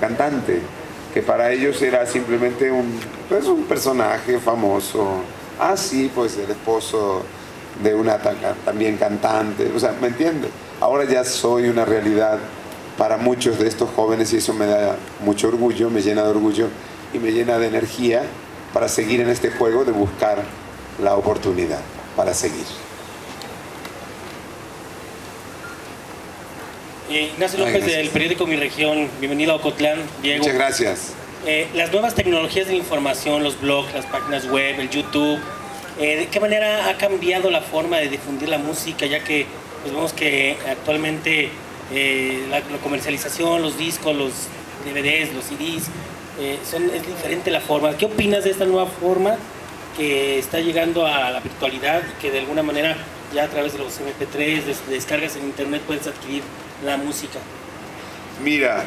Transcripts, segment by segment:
cantante, que para ellos era simplemente un, pues, un personaje famoso. Ah, sí, pues el esposo de una también cantante, o sea, ¿me entiendes? Ahora ya soy una realidad para muchos de estos jóvenes y eso me da mucho orgullo, me llena de orgullo y me llena de energía para seguir en este juego de buscar la oportunidad para seguir. Ignacio López del periódico Mi Región, bienvenido a Ocotlán, Diego. Muchas gracias. Eh, las nuevas tecnologías de información, los blogs, las páginas web, el YouTube, eh, ¿de qué manera ha cambiado la forma de difundir la música? Ya que pues, vemos que actualmente la, comercialización, los discos, los DVDs, los CDs, son, es diferente la forma. ¿Qué opinas de esta nueva forma que está llegando a la virtualidad y que de alguna manera ya a través de los MP3, de descargas en internet puedes adquirir la música? Mira,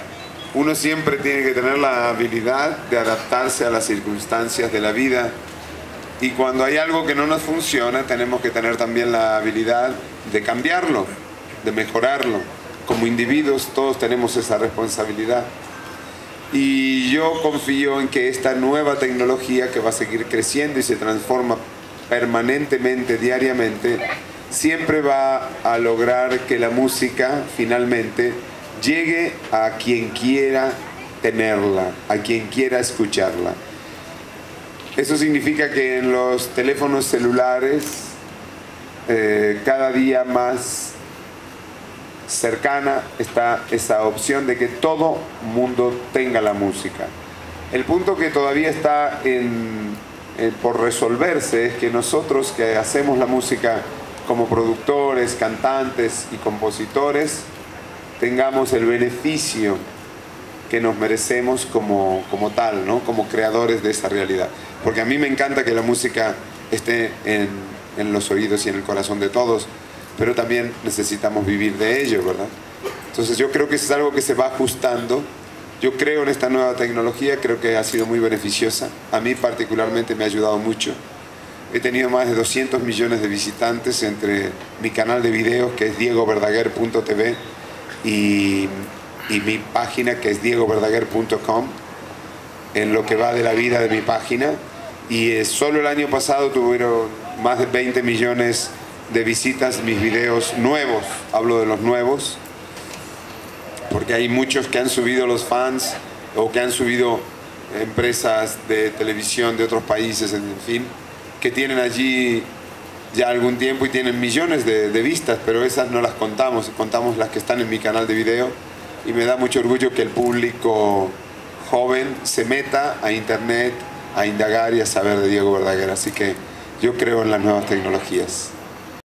uno siempre tiene que tener la habilidad de adaptarse a las circunstancias de la vida y cuando hay algo que no nos funciona tenemos que tener también la habilidad de cambiarlo, de mejorarlo. Como individuos todos tenemos esa responsabilidad. Y yo confío en que esta nueva tecnología que va a seguir creciendo y se transforma permanentemente, diariamente, siempre va a lograr que la música finalmente llegue a quien quiera tenerla, a quien quiera escucharla. Eso significa que en los teléfonos celulares eh, cada día más cercana está esa opción de que todo mundo tenga la música. El punto que todavía está por resolverse es que nosotros que hacemos la música como productores, cantantes y compositores tengamos el beneficio que nos merecemos como, como tal, ¿no? como creadores de esa realidad. Porque a mí me encanta que la música esté en, en los oídos y en el corazón de todos, pero también necesitamos vivir de ello, ¿verdad? Entonces yo creo que eso es algo que se va ajustando. Yo creo en esta nueva tecnología, creo que ha sido muy beneficiosa. A mí particularmente me ha ayudado mucho He tenido más de 200 millones de visitantes entre mi canal de videos que es diegoverdaguer.tv y, y mi página que es diegoverdaguer.com en lo que va de la vida de mi página. Y eh, solo el año pasado tuvieron más de 20 millones de visitas mis videos nuevos, hablo de los nuevos, porque hay muchos que han subido los fans o que han subido empresas de televisión de otros países, en fin que tienen allí ya algún tiempo y tienen millones de, vistas, pero esas no las contamos, contamos las que están en mi canal de video. Y me da mucho orgullo que el público joven se meta a internet a indagar y a saber de Diego Verdaguer, así que yo creo en las nuevas tecnologías.